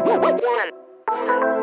One.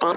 Uh.